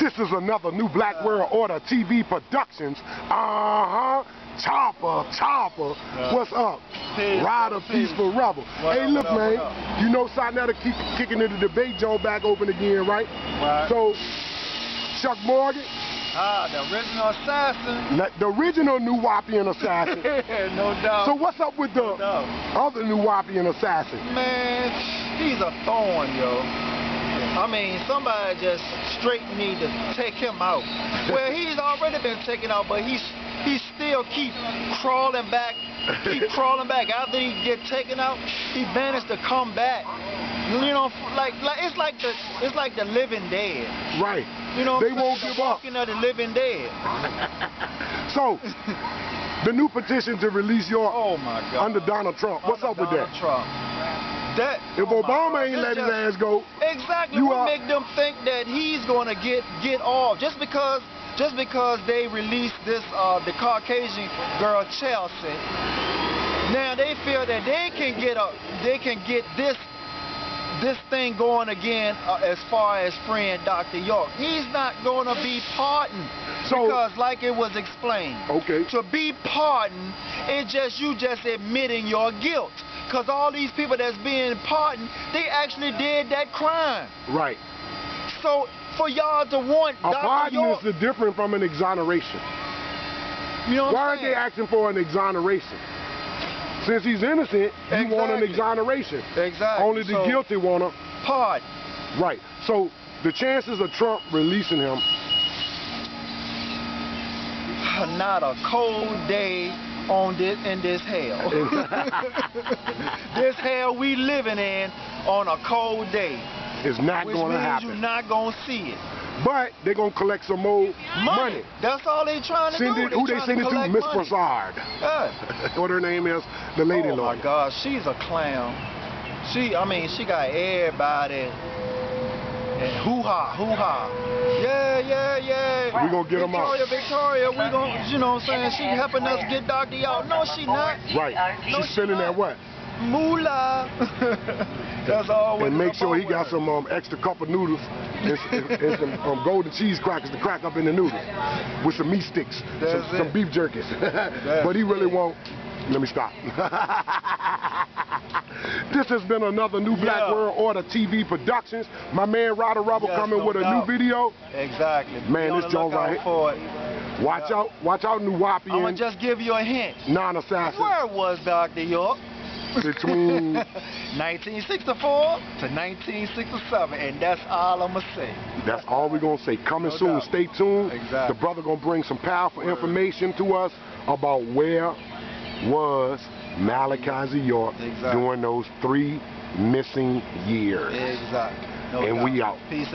This is another new Black World Order TV Productions. Uh-huh. Chopper, Chopper. Yeah. What's up? Peace, Rider, peace. peaceful rebel. What hey, up, look, up, man. up? You know Sinetta keep kicking into the debate joint back open again, right? Right. So, Chuck Morgan, Ah, the original assassin. like the original Nuwaubian assassin. no doubt. so what's up with the No. other Nuwaubian assassin? Man, he's a thorn, yo. I mean, somebody just straight need to take him out. Well, he's already been taken out, but he's he still keep crawling back, keep crawling back. After he get taken out, he managed to come back. You know, like like it's like the it's like the living dead. Right. You know, They won't give up. Walking of the living dead. So, the new petition to release your Oh my God. under Donald Trump. What's Under up with that? Trump. That If oh Obama ain't let his just- ass go, Exactly. You what are- make them think that he's gonna get get off just because just because they released this uh the Caucasian girl Chelsea. Now they feel that they can get a they can get this this thing going again uh, as far as friend Dr. York. He's not gonna be pardoned So- because like it was explained. okay. To be pardoned, it's just you just admitting your guilt. Cause all these people that's being pardoned, they actually did that crime. Right. So for y'all to want A Dr. pardon York, is different from an exoneration. you know what Why aren't they asking for an exoneration? Since he's innocent, you want an exoneration. Exactly. Only the So, guilty want to. Pardon. Right. So the chances of Trump releasing him, Not a cold day on this in this hell. this hell we living in on a cold day. is not going to happen. you're not gonna see it. But they're going to collect some more money. That's all they trying to Send do. it, who they send it to? Miss money. Broussard. Yeah. what her name is? The lady oh lawyer. my God, she's a clown. She, I mean, she got everybody. And hoo ha, hoo ha. Yeah, yeah, yeah. We gonna get get 'em out. Victoria, Victoria, we gonna, you know what I'm saying? She helping us get Dr. out. No, she not. Right. No, She's she spending that what? Moolah. That's all. And make sure he got some um, extra cup of noodles and, and, and some um, golden cheese crackers to crack up in the noodles with some meat sticks, some, some beef jerkies. but he really won't. Let me stop. this has been another new Black Yeah. World Order TV Productions. My man Ryder Rubber Yes, coming no with a doubt. new video. Exactly. Man, this joint right it. Watch Yeah. out, watch out, Nuwaubian. I'm gonna just give you a hint. non-assassin Where was Dr. York? between 1964 to 1967, and that's all I'm gonna say. That's all we're gonna say. Coming No soon. doubt. Stay tuned. Exactly. The brother gonna bring some powerful Word. information to us about where was Malachi York Exactly. during those three missing years. Exactly. No And doubt. we out. Peace.